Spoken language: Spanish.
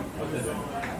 okay